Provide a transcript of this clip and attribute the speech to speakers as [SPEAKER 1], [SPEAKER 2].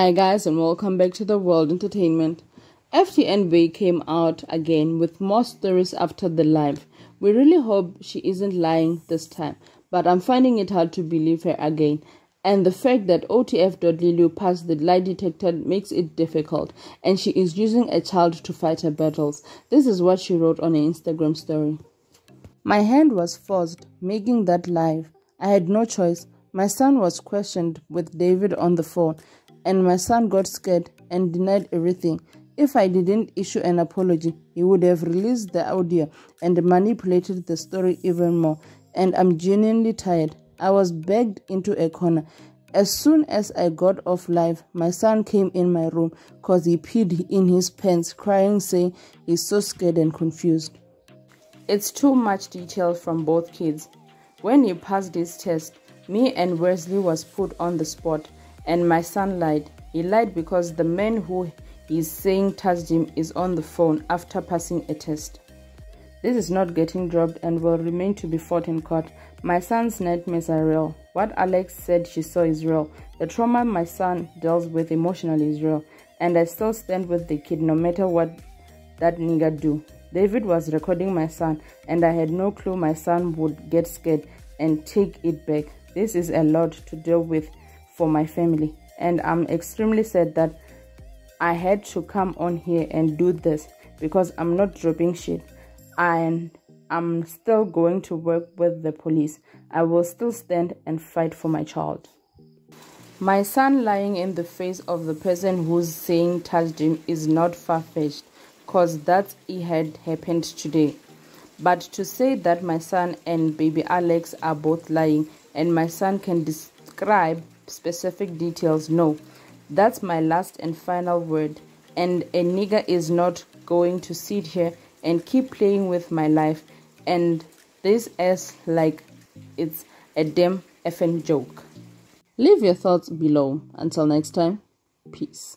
[SPEAKER 1] Hi guys and welcome back to the World Entertainment. FTNBAE came out again with more stories after the live. We really hope she isn't lying this time, but I'm finding it hard to believe her again. And the fact that OTF.Lulu passed the lie detector makes it difficult, and she is using a child to fight her battles. This is what she wrote on her Instagram story. My hand was forced, making that live. I had no choice. My son was questioned with David on the phone and my son got scared and denied everything. If I didn't issue an apology, he would have released the audio and manipulated the story even more. And I'm genuinely tired. I was begged into a corner. As soon as I got off live, my son came in my room because he peed in his pants, crying, saying he's so scared and confused. It's too much detail from both kids. When he passed his test, me and Wesley was put on the spot and my son lied. He lied because the man who is saying touched him is on the phone after passing a test. This is not getting dropped and will remain to be fought in court. My son's nightmares are real. What Alex said she saw is real. The trauma my son deals with emotionally is real. And I still stand with the kid no matter what that nigga do. David was recording my son and I had no clue my son would get scared and take it back. This is a lot to deal with for my family. And i'm extremely sad that i had to come on here and do this because i'm not dropping shit. And i'm still going to work with the police. I will still stand and fight for my child. My son lying in the face of the person who's saying touched him is not far-fetched cause that it had happened today. But to say that my son and baby alex are both lying and my son can describe specific details. No, that's my last and final word. And a nigger is not going to sit here and keep playing with my life. And this is like it's a damn effing joke. Leave your thoughts below. Until next time, peace.